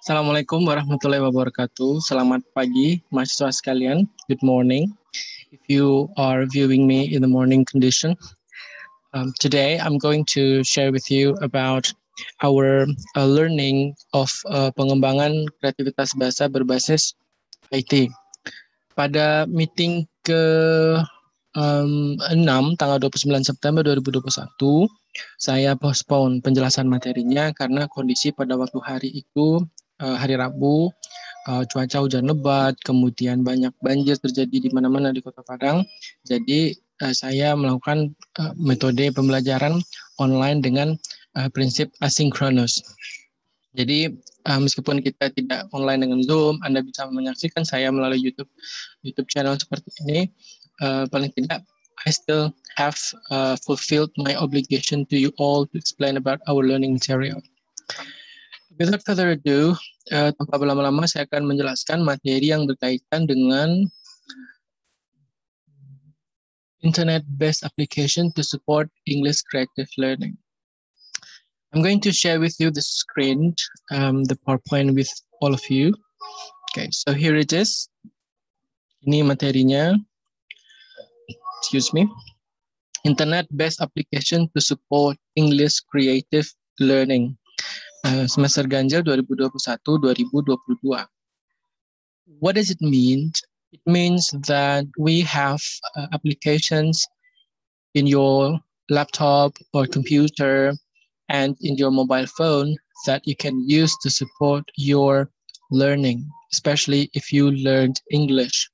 Assalamualaikum warahmatullahi wabarakatuh. Selamat pagi, mahasiswa sekalian. Good morning. If you are viewing me in the morning condition, um, today I'm going to share with you about our uh, learning of uh, pengembangan kreativitas bahasa berbasis IT. Pada meeting ke um, 6 tanggal 29 September 2021, saya postpone penjelasan materinya karena kondisi pada waktu hari itu uh, hari Rabu uh, cuaca hujan lebat, kemudian banyak banjir terjadi di mana-mana di Kota Padang. Jadi uh, saya melakukan uh, metode pembelajaran online dengan uh, prinsip asinkronus. Jadi uh, meskipun kita tidak online dengan Zoom, Anda bisa menyaksikan saya melalui YouTube YouTube channel seperti ini. Uh, paling tidak I still have uh, fulfilled my obligation to you all to explain about our learning material. Without further ado, uh, tanpa berlama-lama saya akan menjelaskan materi yang berkaitan dengan internet-based application to support English creative learning. I'm going to share with you the screen, um, the PowerPoint with all of you. Okay, so here it is. Ini materinya. Excuse me. Internet-based application to support English creative learning. Eh, semester ganjil 2021-2022. What does it mean? It means that we have uh, applications in your laptop or computer and in your mobile phone that you can use to support your learning, especially if you learned English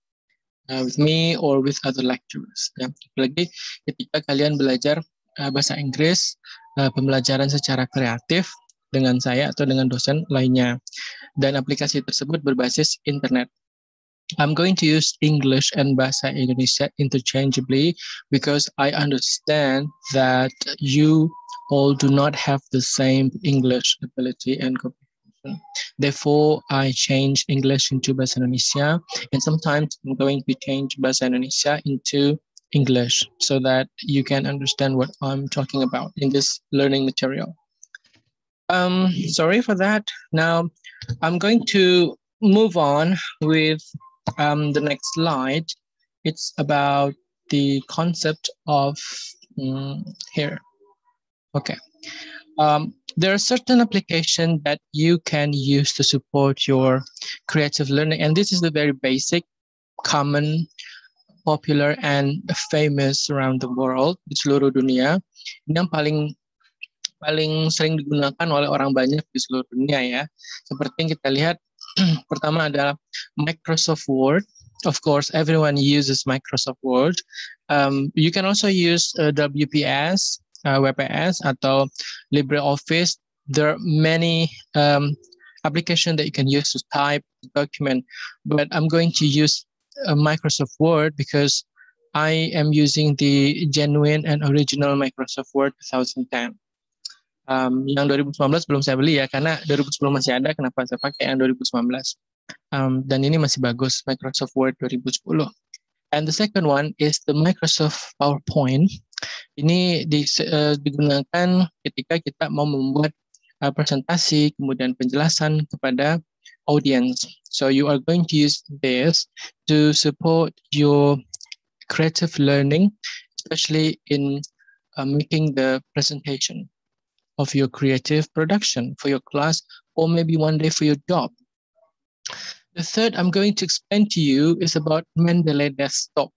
uh, with me or with other lecturers. Apalagi ketika kalian belajar uh, bahasa Inggris, uh, pembelajaran secara kreatif dengan saya atau dengan dosen lainnya. Dan aplikasi tersebut berbasis internet. I'm going to use English and Bahasa Indonesia interchangeably because I understand that you all do not have the same English ability and comprehension. Therefore, I change English into Bahasa Indonesia, and sometimes I'm going to change Bahasa Indonesia into English so that you can understand what I'm talking about in this learning material. Um, sorry for that. Now, I'm going to move on with um, the next slide. It's about the concept of um, here. Okay. Um, there are certain applications that you can use to support your creative learning. And this is the very basic, common, popular, and famous around the world, It's seluruh dunia. Yang paling paling sering digunakan oleh orang banyak di seluruh dunia ya. Seperti yang kita lihat, pertama adalah Microsoft Word. Of course, everyone uses Microsoft Word. Um, you can also use uh, WPS, uh, WPS, atau LibreOffice. There are many um, applications that you can use to type document, but I'm going to use uh, Microsoft Word because I am using the genuine and original Microsoft Word 2010. Um, yang 2019 belum saya beli ya karena 2010 masih ada kenapa saya pakai yang 2019 um, dan ini masih bagus Microsoft Word 2010 and the second one is the Microsoft PowerPoint. Ini di, uh, digunakan ketika kita mau membuat uh, presentasi kemudian penjelasan kepada audience. So you are going to use this to support your creative learning especially in uh, making the presentation of your creative production for your class or maybe one day for your job. The third I'm going to explain to you is about Mendeley Desktop.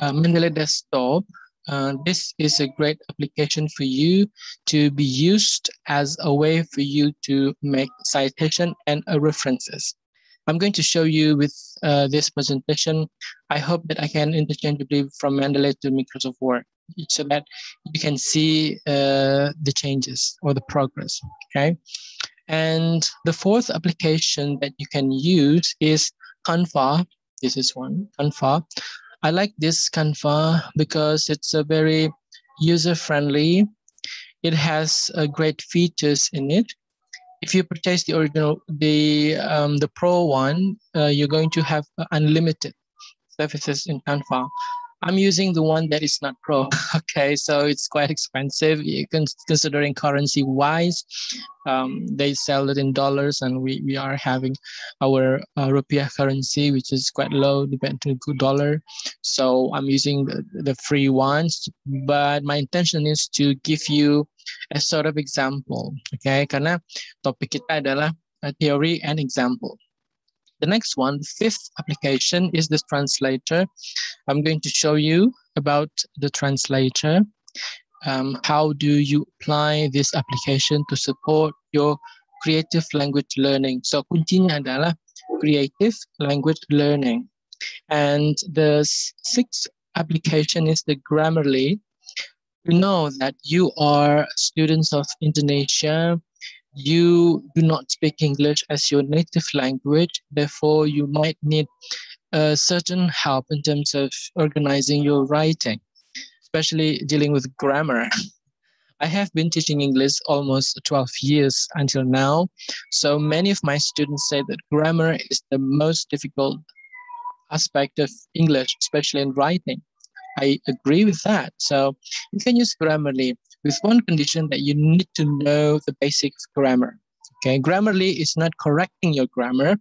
Uh, Mendeley Desktop, uh, this is a great application for you to be used as a way for you to make citation and uh, references. I'm going to show you with uh, this presentation. I hope that I can interchangeably from Mendeley to Microsoft Word so that you can see uh, the changes or the progress, okay? And the fourth application that you can use is Canva. This is one, Canva. I like this Canva because it's a very user-friendly. It has uh, great features in it. If you purchase the original, the um, the Pro one, uh, you're going to have unlimited services in Canva I'm using the one that is not pro. Okay, so it's quite expensive. Can considering currency wise, um, they sell it in dollars, and we, we are having our uh, rupiah currency, which is quite low depending on dollar. So I'm using the, the free ones, but my intention is to give you a sort of example. Okay, karena topik kita adalah a theory and example. The next one, the fifth application is the translator. I'm going to show you about the translator. Um, how do you apply this application to support your creative language learning? So kuncinya adalah creative language learning. And the sixth application is the Grammarly. You know that you are students of Indonesia you do not speak English as your native language, therefore you might need a certain help in terms of organizing your writing, especially dealing with grammar. I have been teaching English almost 12 years until now. So many of my students say that grammar is the most difficult aspect of English, especially in writing. I agree with that. So you can use Grammarly with one condition that you need to know the basic grammar. Okay, Grammarly is not correcting your grammar,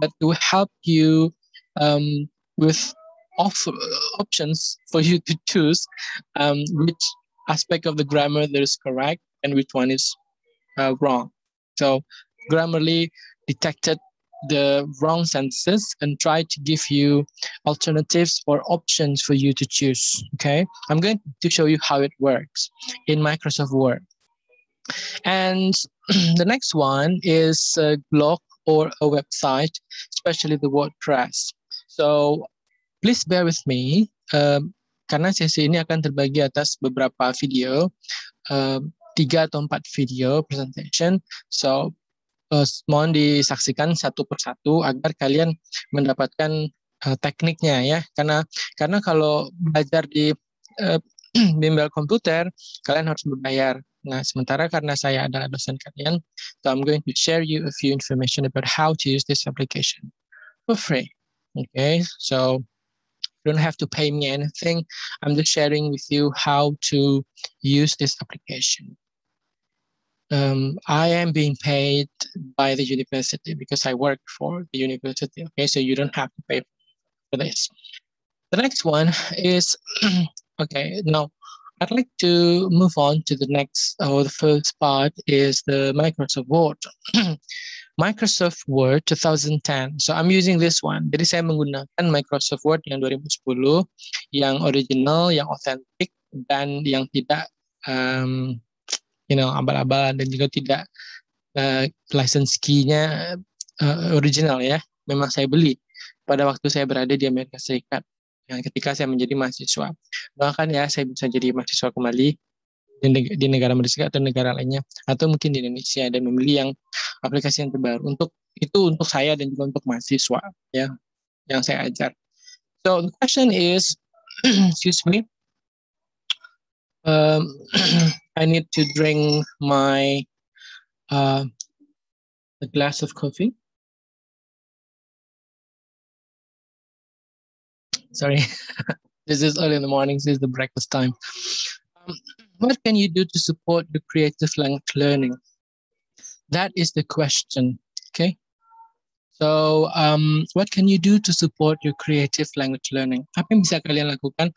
but to help you um, with off- options for you to choose um, which aspect of the grammar that is correct and which one is uh, wrong. So Grammarly detected the wrong sentences and try to give you alternatives or options for you to choose. Okay, I'm going to show you how it works in Microsoft Word. And the next one is a blog or a website, especially the WordPress. So please bear with me um, karena sesi ini akan terbagi atas beberapa video, um, tiga atau empat video presentation. So uh, mohon disaksikan satu persatu agar kalian mendapatkan uh, tekniknya ya. Karena karena kalau belajar di uh, bimbel komputer kalian harus berbayar nah sementara karena saya adalah dosen kalian so I'm going to share you a few information about how to use this application for free. Okay so you don't have to pay me anything. I'm just sharing with you how to use this application um, I am being paid by the university because I work for the university. Okay, so you don't have to pay for this. The next one is okay. Now, I'd like to move on to the next or the first part is the Microsoft Word. Microsoft Word 2010. So I'm using this one. Jadi saya menggunakan Microsoft Word yang 2010, yang original, yang authentic, dan yang tidak um, you know abal-abal dan juga tidak uh, license key-nya uh, original ya. Memang saya beli pada waktu saya berada di Amerika Serikat. yang ketika saya menjadi mahasiswa. Bahkan ya saya bisa jadi mahasiswa kembali di, negara Amerika atau negara lainnya atau mungkin di Indonesia dan memilih yang aplikasi yang terbaru untuk itu untuk saya dan juga untuk mahasiswa ya yang saya ajar. So the question is, excuse me, um, I need to drink my uh, a glass of coffee. Sorry, this is early in the morning. This is the breakfast time. Um, what can you do to support the creative language learning? That is the question. Okay. So, um, what can you do to support your creative language learning? Apa yang bisa kalian lakukan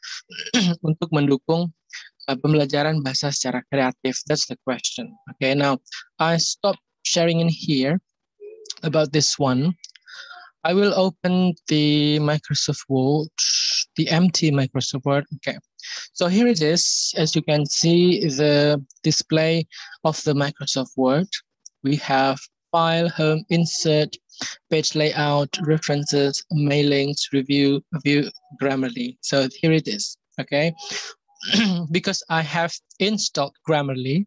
untuk mendukung uh, pembelajaran bahasa secara kreatif? That's the question. Okay, now I stop sharing in here about this one. I will open the Microsoft Word, the empty Microsoft Word. Okay, so here it is. As you can see, the display of the Microsoft Word. We have file, home, insert, page layout, references, mailings, review, view, Grammarly. So here it is. Okay, because I have installed Grammarly,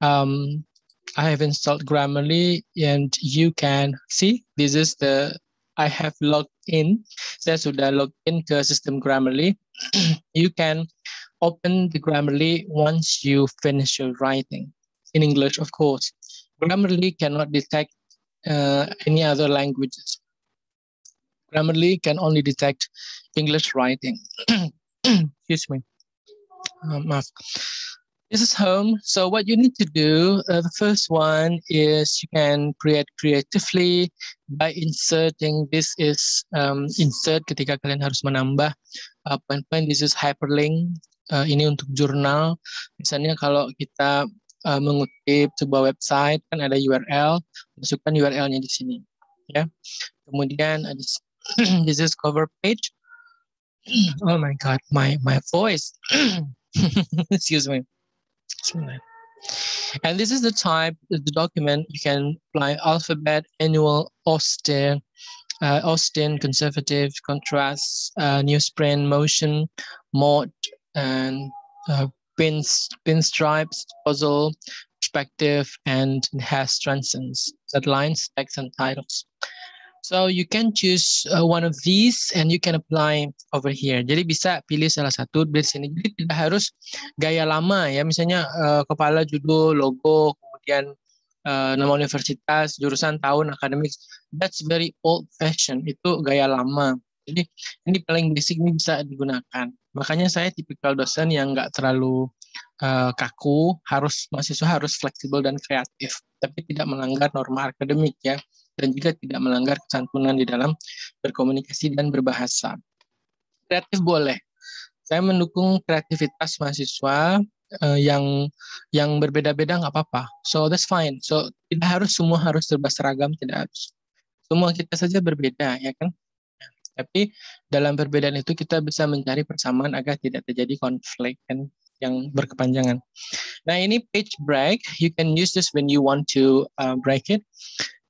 um, I have installed Grammarly and you can see this is the, I have logged in. Saya sudah log in ke sistem Grammarly. you can open the Grammarly once you finish your writing in English, of course. Grammarly cannot detect uh, any other languages. Grammarly can only detect English writing. excuse me. Uh, maaf. This is home. So what you need to do, uh, the first one is you can create creatively by inserting. This is um, insert ketika kalian harus menambah uh, point-point. This is hyperlink. Uh, ini untuk jurnal. Misalnya kalau kita uh, mengutip sebuah website kan ada URL, masukkan URL-nya di sini. Ya. Kemudian this, this is cover page. oh my god, my my voice. Excuse me. And this is the type, the document you can apply alphabet, annual, Austin, uh, Austin, conservative, contrast, uh, newsprint, motion, mod and uh, pins, pinstripes, puzzle, perspective, and it has transitions, that lines, text, and titles. So you can choose uh, one of these and you can apply over here. Jadi bisa pilih salah satu di sini. Jadi tidak harus gaya lama ya, misalnya uh, kepala judul, logo, kemudian uh, nama universitas, jurusan tahun akademik. That's very old fashion. Itu gaya lama. Jadi ini paling basic ini bisa digunakan. Makanya saya tipikal dosen yang nggak terlalu uh, kaku, harus mahasiswa harus fleksibel dan kreatif, tapi tidak melanggar norma akademik ya dan juga tidak melanggar kesantunan di dalam berkomunikasi dan berbahasa. Kreatif boleh. Saya mendukung kreativitas mahasiswa uh, yang yang berbeda-beda nggak apa-apa. So that's fine. So tidak harus semua harus serba seragam, tidak harus. Semua kita saja berbeda, ya kan? Tapi dalam perbedaan itu kita bisa mencari persamaan agar tidak terjadi konflik kan yang berkepanjangan. Nah ini page break, you can use this when you want to uh, break it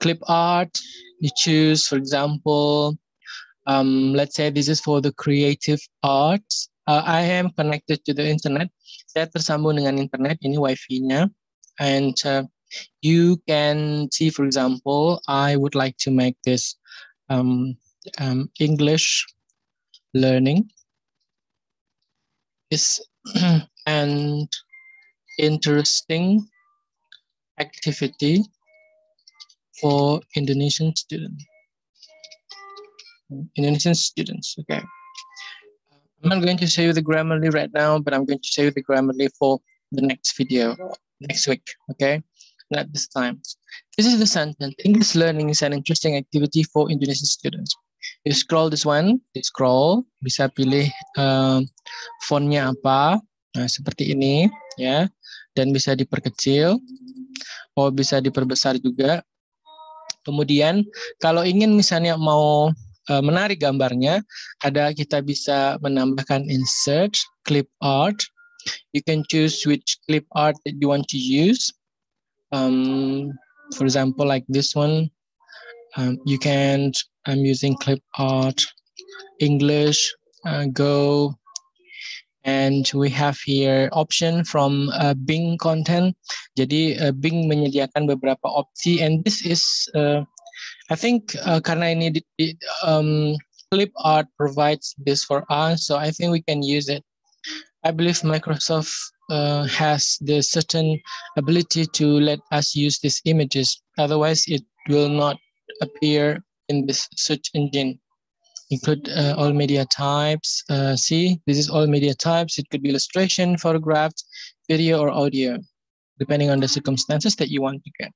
clip art. You choose, for example, um, let's say this is for the creative arts. Uh, I am connected to the internet. Saya tersambung dengan internet, ini wifi-nya. And uh, you can see, for example, I would like to make this um, um, English learning. Is and interesting activity for Indonesian students. Indonesian students, okay. I'm not going to show you the Grammarly right now, but I'm going to show you the Grammarly for the next video, next week, okay? Not this time. This is the sentence. English learning is an interesting activity for Indonesian students. You scroll this one, you scroll, bisa pilih um, fontnya apa, nah, seperti ini, ya, dan bisa diperkecil, oh bisa diperbesar juga, Kemudian kalau ingin misalnya mau uh, menarik gambarnya, ada kita bisa menambahkan insert, clip art. You can choose which clip art that you want to use. Um, for example, like this one, um, you can, I'm using clip art, English, uh, Go, and we have here option from uh, Bing content. Jadi uh, Bing menyediakan beberapa opsi and this is uh, I think uh, karena ini di, di, um, Clip Art provides this for us, so I think we can use it. I believe Microsoft uh, has the certain ability to let us use these images. Otherwise, it will not appear in this search engine include uh, all media types. Uh, see, this is all media types. It could be illustration, photographs, video, or audio, depending on the circumstances that you want to get.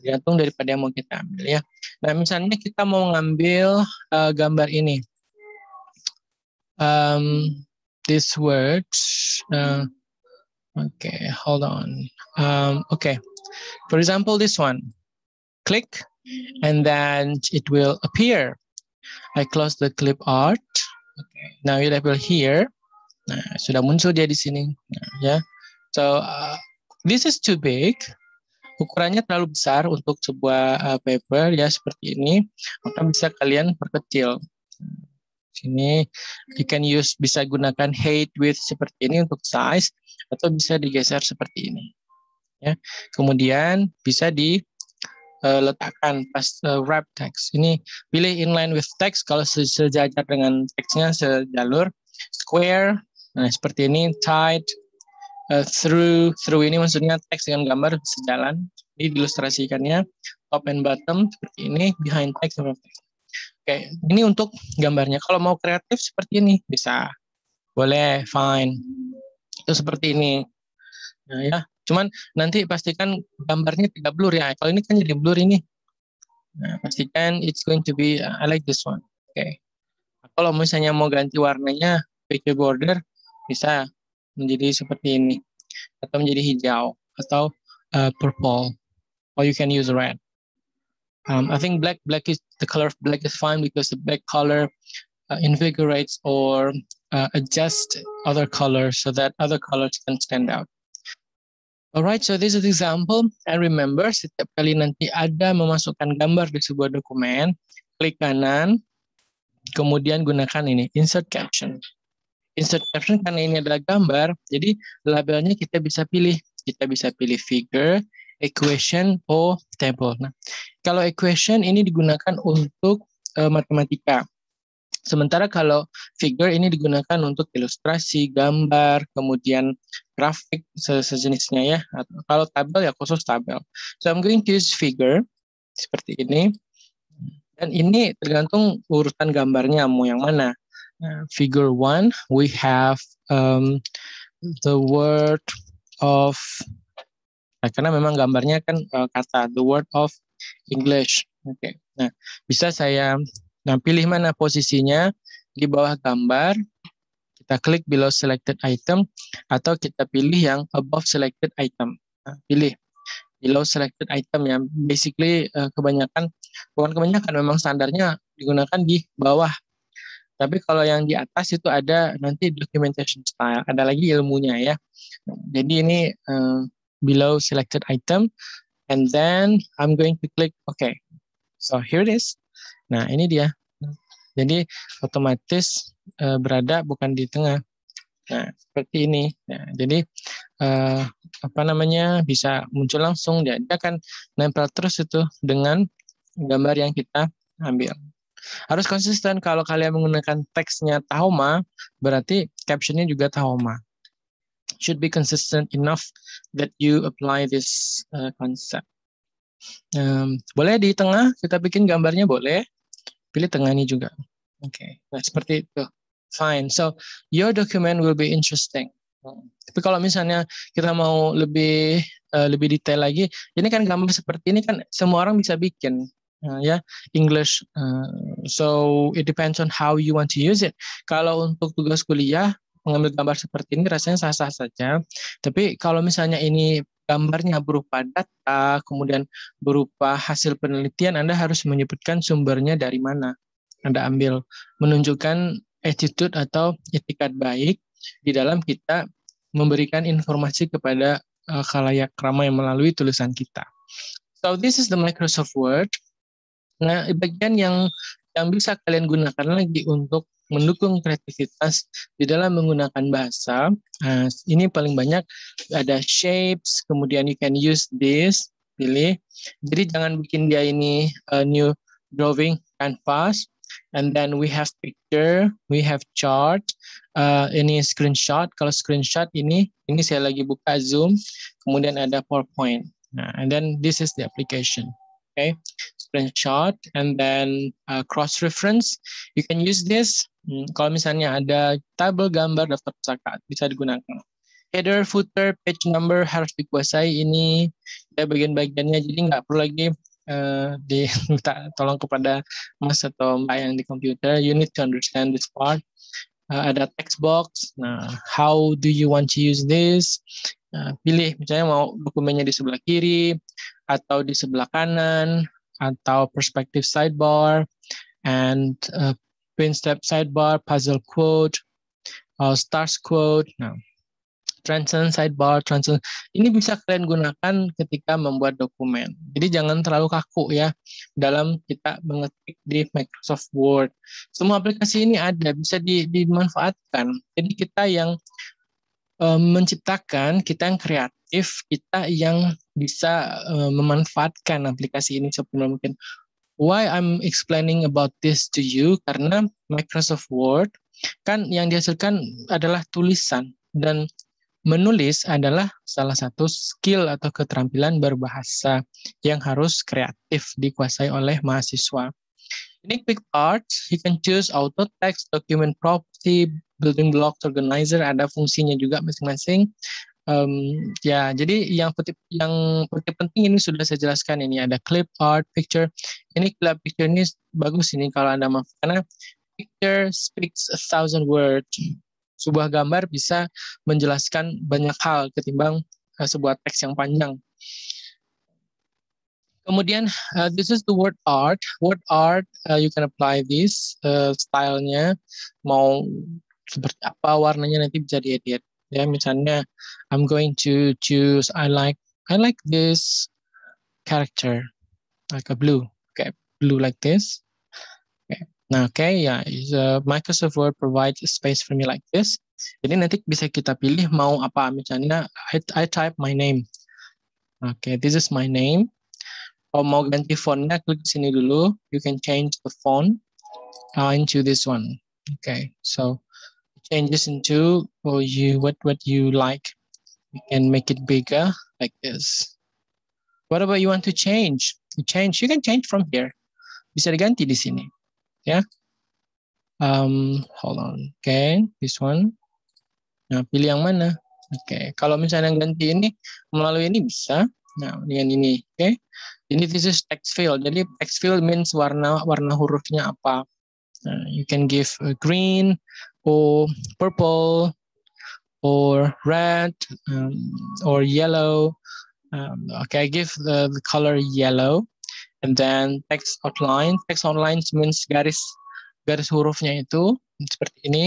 Tergantung daripada yang mau kita ambil ya. Nah, misalnya kita mau ngambil uh, gambar ini. Um, this word, uh, okay, hold on. Um, okay, for example, this one. Click, and then it will appear I close the clip art. Okay. Now you level here. Nah, sudah muncul dia di sini. Nah, ya. So uh, this is too big. Ukurannya terlalu besar untuk sebuah uh, paper ya seperti ini. Maka bisa kalian perkecil. Sini you can use bisa gunakan height width seperti ini untuk size atau bisa digeser seperti ini. Ya. Kemudian bisa di uh, letakkan pas uh, wrap text. Ini pilih inline with text kalau sejajar dengan teksnya sejalur. Square, nah seperti ini. Tight, uh, through, through ini maksudnya teks dengan gambar sejalan. Ini ilustrasikannya top and bottom seperti ini, behind text Oke, okay, ini untuk gambarnya. Kalau mau kreatif seperti ini bisa. Boleh, fine. Itu seperti ini. Nah, ya, cuman nanti pastikan gambarnya tidak blur ya. Kalau ini kan jadi blur ini. Nah, pastikan it's going to be uh, I like this one. Oke. Okay. Kalau misalnya mau ganti warnanya pakai border bisa menjadi seperti ini atau menjadi hijau atau uh, purple or you can use red. Um, I think black black is the color of black is fine because the black color uh, invigorates or uh, adjust other colors so that other colors can stand out. Alright, so this is example. And remember, setiap kali nanti ada memasukkan gambar di sebuah dokumen, klik kanan, kemudian gunakan ini, insert caption. Insert caption karena ini adalah gambar, jadi labelnya kita bisa pilih. Kita bisa pilih figure, equation, or table. Nah, kalau equation ini digunakan untuk uh, matematika. Sementara kalau figure ini digunakan untuk ilustrasi, gambar, kemudian grafik sejenisnya ya. Kalau tabel ya khusus tabel. So I'm going to use figure seperti ini. Dan ini tergantung urutan gambarnya mau yang mana. Uh, figure one, we have um, the word of nah, karena memang gambarnya kan uh, kata the word of English. Oke. Okay. Nah, bisa saya Nah, pilih mana posisinya di bawah gambar. Kita klik below selected item atau kita pilih yang above selected item. Nah, pilih below selected item yang basically uh, kebanyakan bukan kebanyakan memang standarnya digunakan di bawah. Tapi kalau yang di atas itu ada nanti documentation style, ada lagi ilmunya ya. Jadi ini uh, below selected item and then I'm going to click OK. So here it is. Nah, ini dia. Jadi otomatis uh, berada bukan di tengah. Nah, seperti ini. Nah, jadi uh, apa namanya bisa muncul langsung dia, dia akan nempel terus itu dengan gambar yang kita ambil. Harus konsisten kalau kalian menggunakan teksnya Tahoma, berarti captionnya juga Tahoma. Should be consistent enough that you apply this uh, concept. Um, boleh di tengah kita bikin gambarnya boleh pilih tengah ini juga. Oke, okay. nah seperti itu. Fine. So your document will be interesting. Tapi kalau misalnya kita mau lebih uh, lebih detail lagi, ini kan gambar seperti ini kan semua orang bisa bikin, uh, ya English. Uh, so it depends on how you want to use it. Kalau untuk tugas kuliah mengambil gambar seperti ini rasanya sah-sah saja. Tapi kalau misalnya ini gambarnya berupa data, kemudian berupa hasil penelitian, Anda harus menyebutkan sumbernya dari mana Anda ambil, menunjukkan attitude atau etikat baik di dalam kita memberikan informasi kepada uh, khalayak ramai melalui tulisan kita. So this is the Microsoft Word. Nah, bagian yang yang bisa kalian gunakan lagi untuk mendukung kreativitas di dalam menggunakan bahasa. Nah, ini paling banyak ada shapes, kemudian you can use this, pilih. Jadi jangan bikin dia ini uh, new drawing canvas. And then we have picture, we have chart, uh, ini screenshot. Kalau screenshot ini, ini saya lagi buka Zoom, kemudian ada PowerPoint. Nah, and then this is the application. Okay, screenshot and then uh, cross reference. You can use this Hmm, kalau misalnya ada tabel gambar daftar pusaka bisa digunakan. Header, footer, page number harus dikuasai ini ya bagian-bagiannya jadi nggak perlu lagi uh, diminta tolong kepada mas atau mbak yang di komputer. You need to understand this part. Uh, ada text box. Nah, how do you want to use this? Nah, pilih misalnya mau dokumennya di sebelah kiri atau di sebelah kanan atau perspective sidebar and uh, pin step sidebar, puzzle quote, uh, stars quote. Nah, transcend sidebar, transcend. Ini bisa kalian gunakan ketika membuat dokumen. Jadi jangan terlalu kaku ya dalam kita mengetik di Microsoft Word. Semua aplikasi ini ada, bisa di, dimanfaatkan. Jadi kita yang um, menciptakan, kita yang kreatif, kita yang bisa um, memanfaatkan aplikasi ini sepenuh mungkin why I'm explaining about this to you karena Microsoft Word kan yang dihasilkan adalah tulisan dan menulis adalah salah satu skill atau keterampilan berbahasa yang harus kreatif dikuasai oleh mahasiswa. Ini quick parts, you can choose auto text, document property, building block organizer ada fungsinya juga masing-masing. Um, ya, jadi yang penting yang penting ini sudah saya jelaskan ini ada clip art picture. Ini clip picture ini bagus ini kalau anda mau karena picture speaks a thousand words. Sebuah gambar bisa menjelaskan banyak hal ketimbang uh, sebuah teks yang panjang. Kemudian uh, this is the word art. Word art uh, you can apply this uh, stylenya mau seperti apa warnanya nanti bisa diedit. Ya misalnya I'm going to choose I like I like this character like a blue. Okay, blue like this. Okay. Nah, oke okay, ya yeah, Microsoft Word provides space for me like this. Jadi nanti bisa kita pilih mau apa misalnya I, I type my name. Oke, okay, this is my name. Kalau mau ganti fontnya, klik sini dulu. You can change the font uh, into this one. Okay, so changes into or you what what you like. You can make it bigger like this. What about you want to change? You change, you can change from here. Bisa diganti di sini. Ya. Um, hold on. Okay, this one. Nah, pilih yang mana? Oke, okay. kalau misalnya ganti ini melalui ini bisa. Nah, dengan ini, oke. Okay? Ini this is text field. Jadi text field means warna warna hurufnya apa. Uh, you can give a green or purple or red um, or yellow. Um, okay, I give the, the color yellow and then text outline. Text outline means garis garis hurufnya itu seperti ini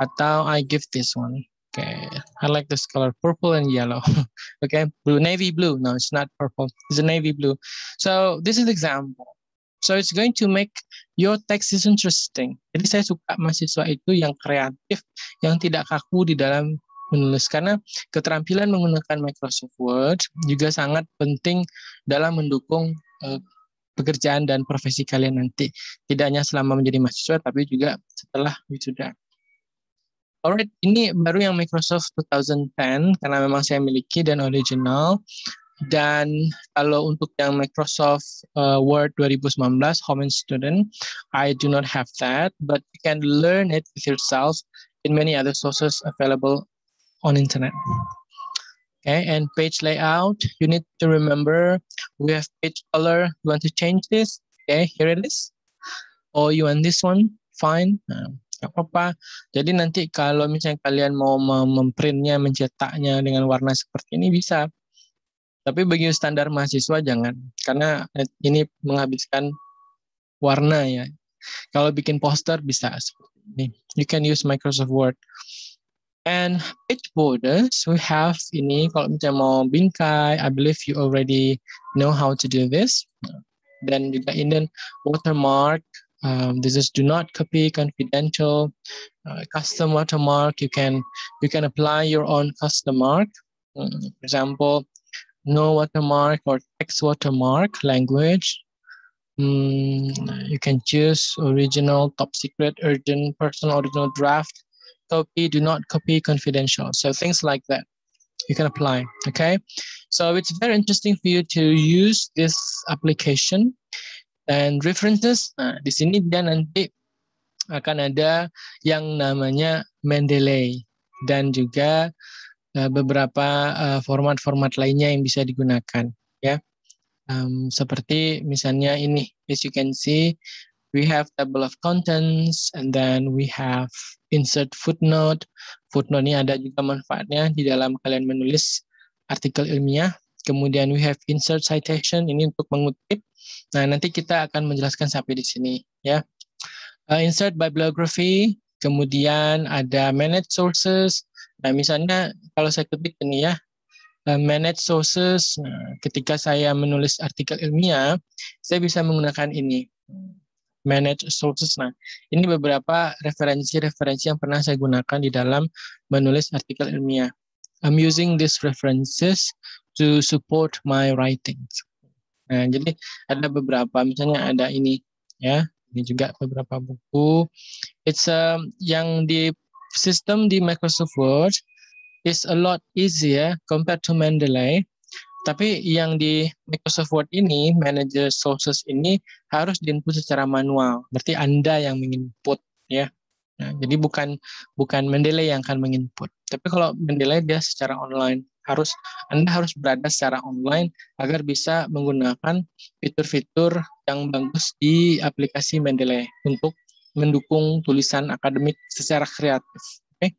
atau I give this one. Okay, I like this color, purple and yellow. okay, blue, navy blue. No, it's not purple. It's a navy blue. So this is example. So it's going to make your text is interesting. Jadi saya suka mahasiswa itu yang kreatif, yang tidak kaku di dalam menulis karena keterampilan menggunakan Microsoft Word juga sangat penting dalam mendukung uh, pekerjaan dan profesi kalian nanti. Tidak hanya selama menjadi mahasiswa, tapi juga setelah wisuda. Alright, ini baru yang Microsoft 2010 karena memang saya miliki dan original. Dan kalau untuk yang Microsoft uh, Word 2019 Home and Student, I do not have that, but you can learn it with yourself in many other sources available on internet. Okay, and page layout, you need to remember we have page color. You want to change this? Okay, here it is. Or you want this one? Fine. Um, nggak apa-apa. Jadi nanti kalau misalnya kalian mau memprintnya, mencetaknya dengan warna seperti ini bisa. Tapi bagi standar mahasiswa jangan, karena ini menghabiskan warna ya. Kalau bikin poster bisa seperti ini. You can use Microsoft Word. And page borders, we have ini kalau misalnya mau bingkai, I believe you already know how to do this. Dan juga ini watermark, um, this is do not copy confidential uh, custom watermark you can you can apply your own custom mark um, for example no watermark or text watermark language. Um, you can choose original top secret urgent personal original draft copy do not copy confidential. So things like that you can apply okay? So it's very interesting for you to use this application. Dan references, nah di sini dia nanti akan ada yang namanya Mendeley dan juga beberapa uh, format-format lainnya yang bisa digunakan ya. Um, seperti misalnya ini, as you can see, we have table of contents and then we have insert footnote. Footnote ini ada juga manfaatnya di dalam kalian menulis artikel ilmiah. Kemudian we have insert citation ini untuk mengutip Nah, nanti kita akan menjelaskan sampai di sini ya. Uh, insert bibliography, kemudian ada manage sources. Nah, misalnya kalau saya ketik ini ya, uh, manage sources. Nah, ketika saya menulis artikel ilmiah, saya bisa menggunakan ini manage sources. Nah, ini beberapa referensi-referensi yang pernah saya gunakan di dalam menulis artikel ilmiah. I'm using these references to support my writings. Nah, jadi ada beberapa, misalnya ada ini ya, ini juga beberapa buku. It's um, yang di sistem di Microsoft Word is a lot easier compared to Mendeley. Tapi yang di Microsoft Word ini, manager sources ini harus diinput secara manual. Berarti Anda yang menginput ya. Nah, jadi bukan bukan Mendeley yang akan menginput. Tapi kalau Mendeley dia secara online harus Anda harus berada secara online agar bisa menggunakan fitur-fitur yang bagus di aplikasi Mendeley untuk mendukung tulisan akademik secara kreatif. Oke.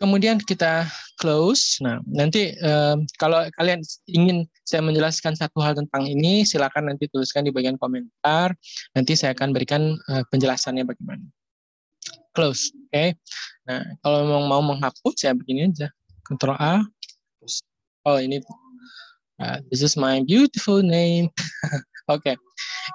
Kemudian kita close. Nah, nanti um, kalau kalian ingin saya menjelaskan satu hal tentang ini, silakan nanti tuliskan di bagian komentar. Nanti saya akan berikan uh, penjelasannya bagaimana. Close, oke. Nah, kalau memang mau menghapus, saya begini aja. Ctrl A. Oh, ini. Uh, this is my beautiful name. okay.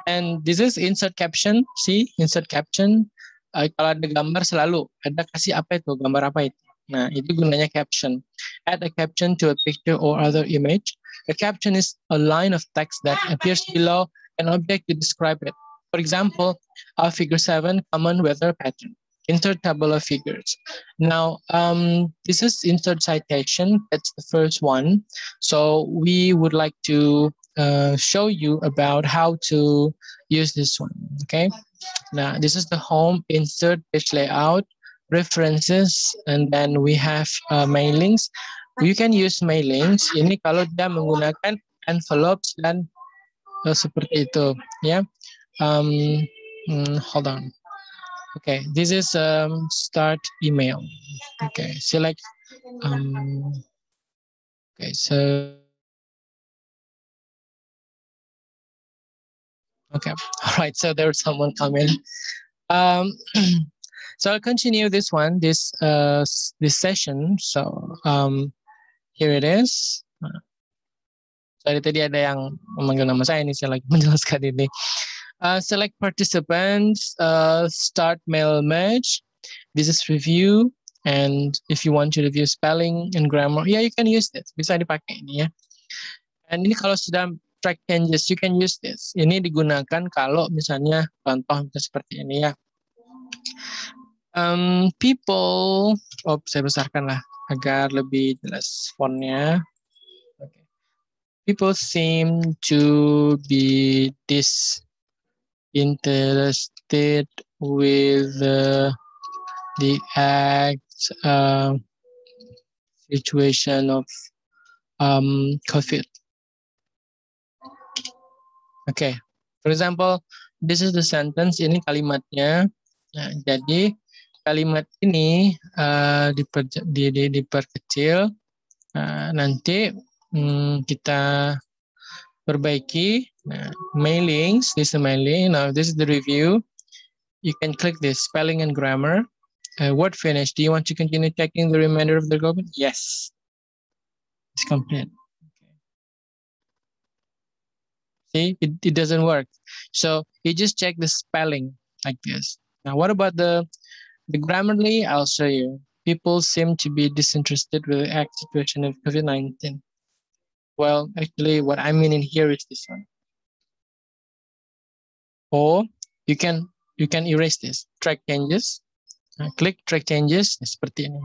And this is insert caption. See, insert caption. Uh, kalau ada gambar selalu ada kasih apa itu, gambar apa itu Nah, itu gunanya caption. Add a caption to a picture or other image. A caption is a line of text that appears below an object to describe it. For example, figure 7 common weather pattern. Insert tabular figures. Now, um, this is insert citation. That's the first one. So we would like to uh, show you about how to use this one. Okay. Now, this is the home insert page layout references, and then we have uh, mailings. You can use mailings. Ini kalau dia menggunakan envelopes dan uh, seperti itu, ya. Yeah? Um, hmm, hold on. Okay, this is um, start email. Okay, select. Um, okay, so. Okay, all right. So there's someone coming. Um, So I'll continue this one, this uh, this session. So um, here it is. Tadi tadi ada yang memanggil nama saya ini, saya lagi menjelaskan ini. Uh, select participants, uh, start mail merge. This is review. And if you want to review spelling and grammar, yeah, you can use this. Bisa dipakai ini ya. And ini kalau sudah track changes, you can use this. Ini digunakan kalau misalnya contoh seperti ini ya um, people oh saya besarkan lah agar lebih jelas fontnya okay. people seem to be disinterested with uh, the act uh, situation of um, COVID. Okay, for example, this is the sentence. Ini kalimatnya. Nah, jadi kalimat ini uh, diper, di, di, diperkecil, uh, nanti um, kita perbaiki. Nah, mailings, this is mailing. Now this is the review. You can click this spelling and grammar. Uh, word finish. Do you want to continue checking the remainder of the document? Yes. It's complete. See, it, it doesn't work. So you just check the spelling like this. Now, what about the the Grammarly, I'll show you. People seem to be disinterested with the act situation of COVID-19. Well, actually, what I mean in here is this one. Or you can you can erase this. Track changes. Nah, track changes seperti ini.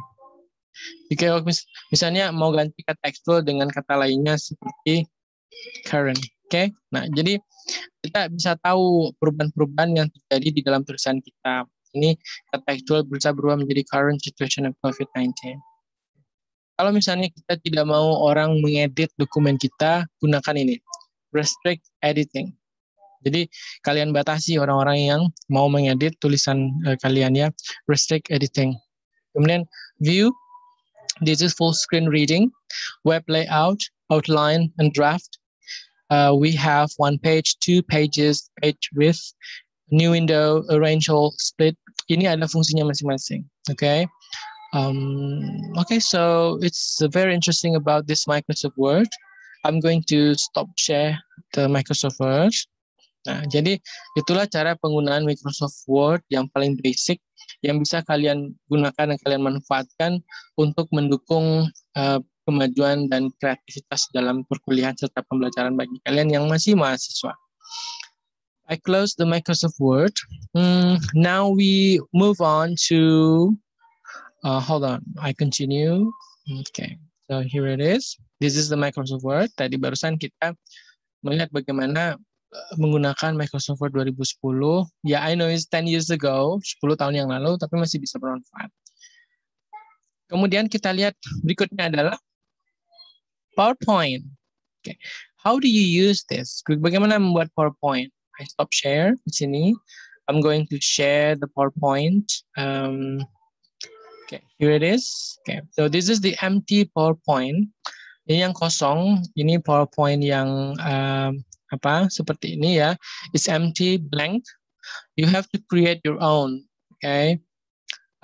Jika mis misalnya mau ganti kata textual dengan kata lainnya seperti current. Oke, okay? nah jadi kita bisa tahu perubahan-perubahan yang terjadi di dalam tulisan kita ini kata actual berusaha berubah menjadi current situation of COVID-19. Kalau misalnya kita tidak mau orang mengedit dokumen kita, gunakan ini. Restrict editing. Jadi kalian batasi orang-orang yang mau mengedit tulisan uh, kalian ya. Restrict editing. Kemudian view. This is full screen reading. Web layout, outline, and draft. Uh, we have one page, two pages, page width, new window, arrange all, split. Ini ada fungsinya masing-masing. Okay. Um, okay, so it's very interesting about this Microsoft Word. I'm going to stop share the Microsoft Word. Nah, jadi itulah cara penggunaan Microsoft Word yang paling basic yang bisa kalian gunakan dan kalian manfaatkan untuk mendukung uh, kemajuan dan kreativitas dalam perkuliahan serta pembelajaran bagi kalian yang masih mahasiswa. I close the Microsoft Word. Mm, now we move on to, uh, hold on, I continue. Okay, so here it is. This is the Microsoft Word. Tadi barusan kita melihat bagaimana menggunakan Microsoft Word 2010. Ya, yeah, I know it's 10 years ago, 10 tahun yang lalu, tapi masih bisa bermanfaat. Kemudian kita lihat berikutnya adalah PowerPoint. Okay. How do you use this? Bagaimana membuat PowerPoint? I stop share di sini. I'm going to share the PowerPoint. Um, okay, here it is. Okay, so this is the empty PowerPoint. Ini yang kosong. Ini PowerPoint yang um, apa seperti ini ya is empty blank you have to create your own okay?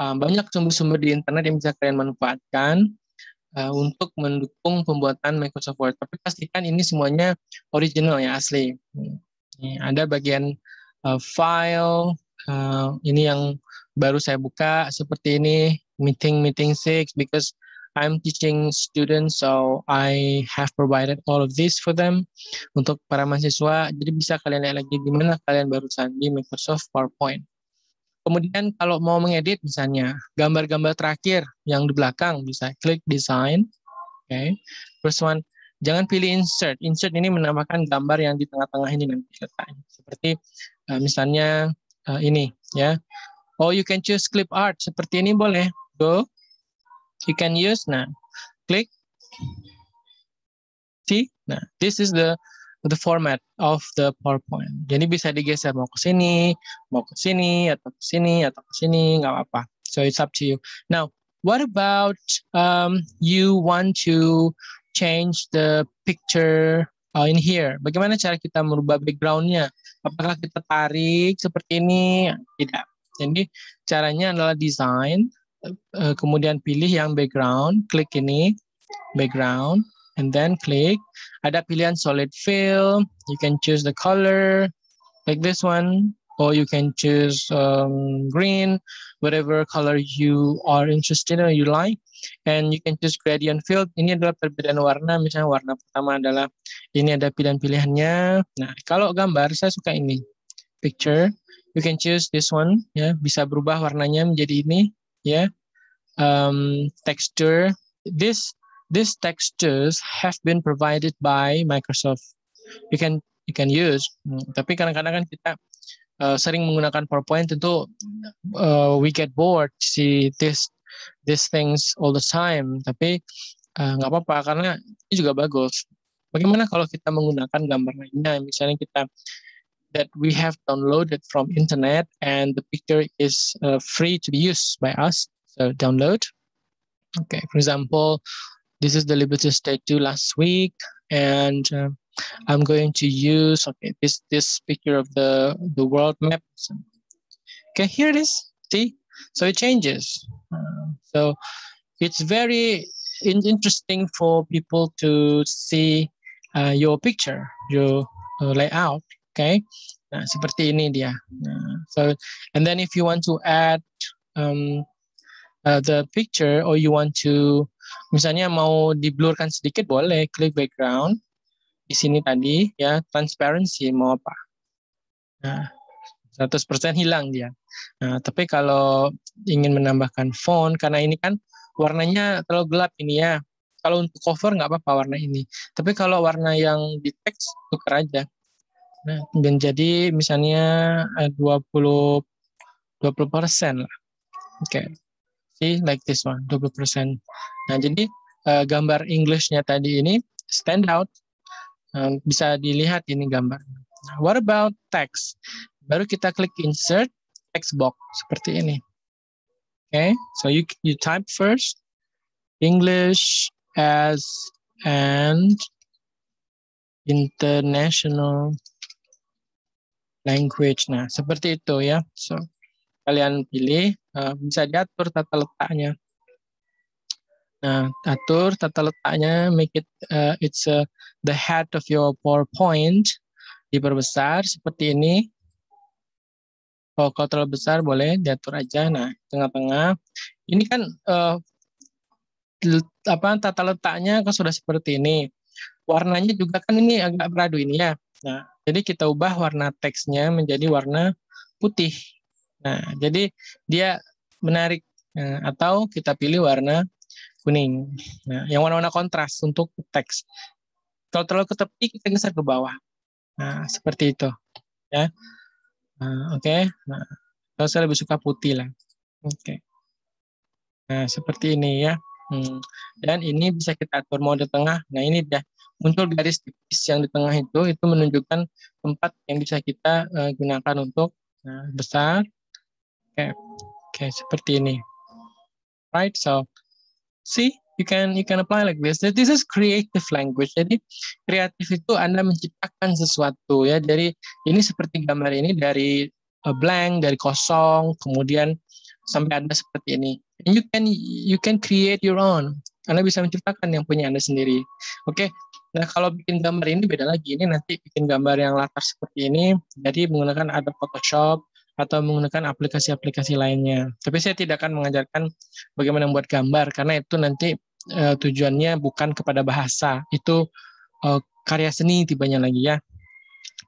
uh, banyak sumber-sumber di internet yang bisa kalian manfaatkan uh, untuk mendukung pembuatan Microsoft Word tapi pastikan ini semuanya original ya asli ini ada bagian uh, file uh, ini yang baru saya buka seperti ini meeting meeting six because I'm teaching students, so I have provided all of this for them untuk para mahasiswa. Jadi bisa kalian lihat lagi gimana kalian barusan di Microsoft PowerPoint. Kemudian kalau mau mengedit misalnya gambar-gambar terakhir yang di belakang bisa klik design. Oke. Okay. First one, jangan pilih insert. Insert ini menambahkan gambar yang di tengah-tengah ini nanti letaknya. Seperti uh, misalnya uh, ini ya. Oh, you can choose clip art. Seperti ini boleh. Go you can use nah click see nah this is the the format of the PowerPoint. Jadi bisa digeser mau ke sini, mau ke sini, atau ke sini, atau ke sini, nggak apa-apa. So it's up to you. Now, what about um, you want to change the picture uh, in here? Bagaimana cara kita merubah backgroundnya? Apakah kita tarik seperti ini? Tidak. Jadi caranya adalah design uh, kemudian pilih yang background, klik ini background, and then klik. Ada pilihan solid fill. You can choose the color like this one, or you can choose um, green, whatever color you are interested or you like. And you can choose gradient fill. Ini adalah perbedaan warna. Misalnya warna pertama adalah ini ada pilihan-pilihannya. Nah, kalau gambar saya suka ini picture. You can choose this one ya, bisa berubah warnanya menjadi ini ya um, texture this these textures have been provided by Microsoft you can you can use hmm, tapi kadang-kadang kan kita uh, sering menggunakan PowerPoint tentu uh, we get bored see this these things all the time tapi uh, nggak uh, apa-apa karena ini juga bagus bagaimana kalau kita menggunakan gambar lainnya misalnya kita that we have downloaded from internet and the picture is uh, free to be used by us. So download. Okay, for example, this is the Liberty Statue last week, and uh, I'm going to use okay this this picture of the the world map. Okay, here it is. See, so it changes. Uh, so it's very in interesting for people to see uh, your picture, your uh, layout. Okay, nah seperti ini dia. Nah, so and then if you want to add um, uh, the picture or you want to misalnya mau diblurkan sedikit boleh klik background di sini tadi ya transparency mau apa. Nah, 100% hilang dia. Nah, tapi kalau ingin menambahkan font karena ini kan warnanya terlalu gelap ini ya. Kalau untuk cover nggak apa-apa warna ini. Tapi kalau warna yang di teks tukar aja. Nah, dan jadi misalnya 20 eh, 20 persen lah. Oke. Okay. See, like this one, 20 persen. Nah, jadi uh, gambar Englishnya tadi ini stand out. Uh, bisa dilihat ini gambar. Nah, what about text? Baru kita klik insert text box seperti ini. Okay, so you you type first English as and international language. Nah, seperti itu ya. So, kalian pilih, uh, bisa diatur tata letaknya. Nah, atur tata letaknya, make it uh, it's uh, the head of your PowerPoint. Diperbesar seperti ini. Oh, kalau terlalu besar boleh diatur aja. Nah, tengah-tengah. Ini kan uh, apa tata letaknya kan sudah seperti ini. Warnanya juga kan ini agak beradu ini ya. Nah, jadi kita ubah warna teksnya menjadi warna putih. Nah, jadi dia menarik nah, atau kita pilih warna kuning. Nah, yang warna-warna kontras untuk teks. Kalau terlalu ke tepi kita geser ke bawah. Nah, seperti itu. Ya. Nah, Oke. Okay. Nah, kalau saya lebih suka putih lah. Oke. Okay. Nah, seperti ini ya. Hmm. Dan ini bisa kita atur mode tengah. Nah, ini dah muncul garis tipis yang di tengah itu, itu menunjukkan tempat yang bisa kita uh, gunakan untuk nah, besar. Oke, okay. okay, seperti ini. Right, so see you can you can apply like this. This is creative language. Jadi kreatif itu Anda menciptakan sesuatu ya. Jadi ini seperti gambar ini dari uh, blank, dari kosong, kemudian sampai Anda seperti ini. And you can you can create your own. Anda bisa menciptakan yang punya Anda sendiri. Oke. Okay? Nah, kalau bikin gambar ini beda lagi. Ini nanti bikin gambar yang latar seperti ini. Jadi menggunakan ada Photoshop atau menggunakan aplikasi-aplikasi lainnya. Tapi saya tidak akan mengajarkan bagaimana membuat gambar karena itu nanti uh, tujuannya bukan kepada bahasa, itu uh, karya seni tibanya lagi ya.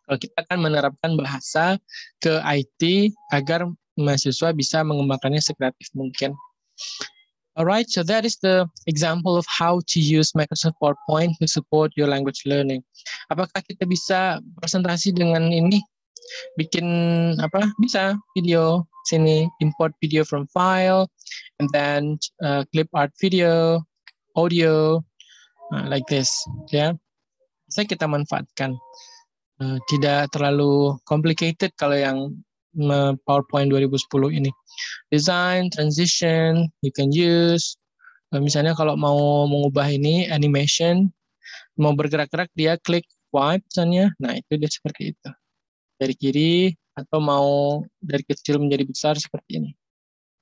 Kalau kita akan menerapkan bahasa ke IT agar mahasiswa bisa mengembangkannya sekreatif mungkin. Alright, so that is the example of how to use Microsoft PowerPoint to support your language learning. Apakah kita bisa presentasi dengan ini? Bikin apa? Bisa video sini import video from file and then uh, clip art video audio uh, like this ya. Bisa kita manfaatkan. Uh, tidak terlalu complicated kalau yang PowerPoint 2010 ini. Design transition you can use. Uh, misalnya kalau mau mengubah ini animation mau bergerak-gerak dia klik wipe misalnya. Nah itu dia seperti itu dari kiri atau mau dari kecil menjadi besar seperti ini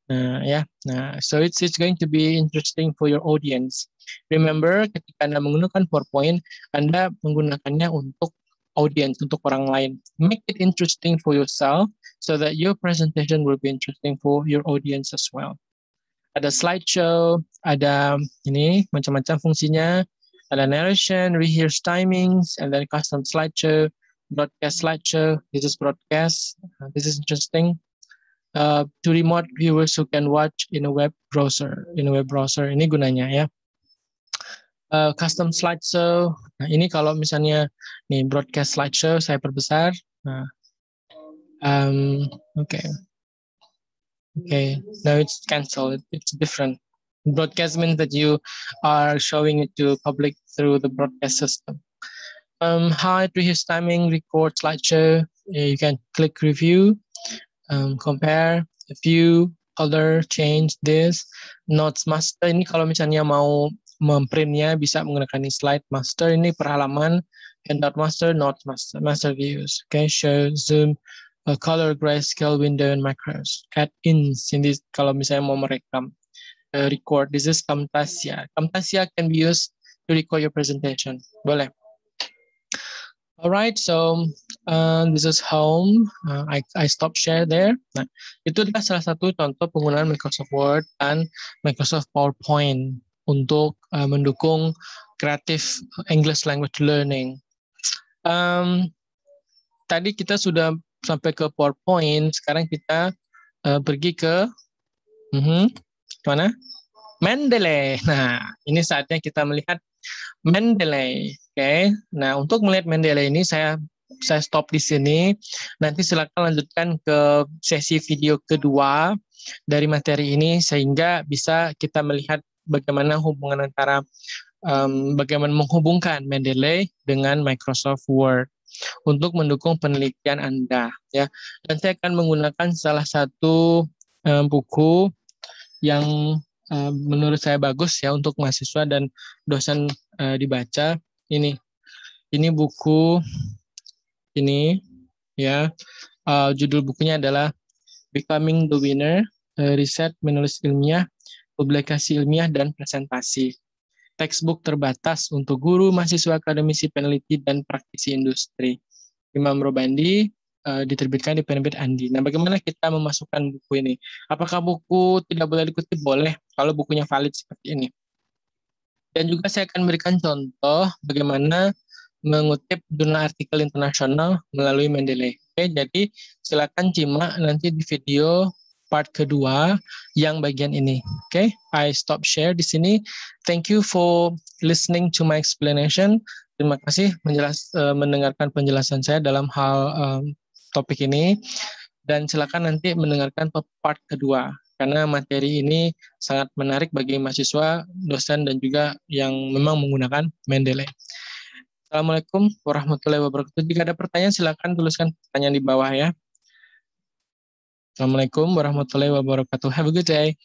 Nah, ya. Nah, so it's it's going to be interesting for your audience. Remember, ketika Anda menggunakan PowerPoint, Anda menggunakannya untuk audience, untuk orang lain. Make it interesting for yourself so that your presentation will be interesting for your audience as well. Ada slideshow, ada ini macam-macam fungsinya, ada narration, rehearse timings, and then custom slideshow, broadcast slideshow. This is broadcast. Uh, this is interesting uh, to remote viewers who can watch in a web browser. In a web browser ini gunanya ya. Uh, custom slideshow. Nah ini kalau misalnya nih broadcast slideshow saya perbesar. Nah, um, oke, okay. Okay. Now it's cancelled. It's different. Broadcast means that you are showing it to public through the broadcast system. Um, hide, rehearse timing, record slideshow. You can click review um, compare, view, color, change this, notes master ini kalau misalnya mau memprintnya bisa menggunakan slide master ini per halaman, handout master, notes master, master views, okay, show, zoom, uh, color, grayscale, window, and macros. Add ins ini kalau misalnya mau merekam, uh, record. This is Camtasia. Camtasia can be used to record your presentation. Boleh. Alright, so uh, this is home. Uh, I, I stop share there. Nah, itu adalah salah satu contoh penggunaan Microsoft Word dan Microsoft PowerPoint untuk uh, mendukung kreatif English language learning. Um, tadi kita sudah sampai ke PowerPoint, sekarang kita uh, pergi ke uh -huh, mana? Mendeley. Nah, ini saatnya kita melihat Mendeley. Oke, okay. nah untuk melihat Mendeley ini saya saya stop di sini. Nanti silakan lanjutkan ke sesi video kedua dari materi ini sehingga bisa kita melihat bagaimana hubungan antara um, bagaimana menghubungkan Mendeley dengan Microsoft Word untuk mendukung penelitian Anda ya. Dan saya akan menggunakan salah satu um, buku yang uh, menurut saya bagus ya untuk mahasiswa dan dosen uh, dibaca ini ini buku ini ya uh, judul bukunya adalah Becoming the Winner uh, Riset Menulis Ilmiah Publikasi Ilmiah dan Presentasi textbook terbatas untuk guru, mahasiswa, akademisi, peneliti, dan praktisi industri. Imam Robandi uh, diterbitkan di penerbit Andi. Nah, bagaimana kita memasukkan buku ini? Apakah buku tidak boleh dikutip? Boleh, kalau bukunya valid seperti ini. Dan juga saya akan berikan contoh bagaimana mengutip jurnal artikel internasional melalui Mendeley. Oke, jadi silakan simak nanti di video part kedua yang bagian ini. Oke, I stop share di sini. Thank you for listening to my explanation. Terima kasih menjelas, uh, mendengarkan penjelasan saya dalam hal um, topik ini dan silakan nanti mendengarkan part kedua karena materi ini sangat menarik bagi mahasiswa, dosen dan juga yang memang menggunakan Mendeley. Assalamualaikum warahmatullahi wabarakatuh. Jika ada pertanyaan silakan tuliskan pertanyaan di bawah ya. Assalamualaikum warahmatullahi wabarakatuh. Have a good day.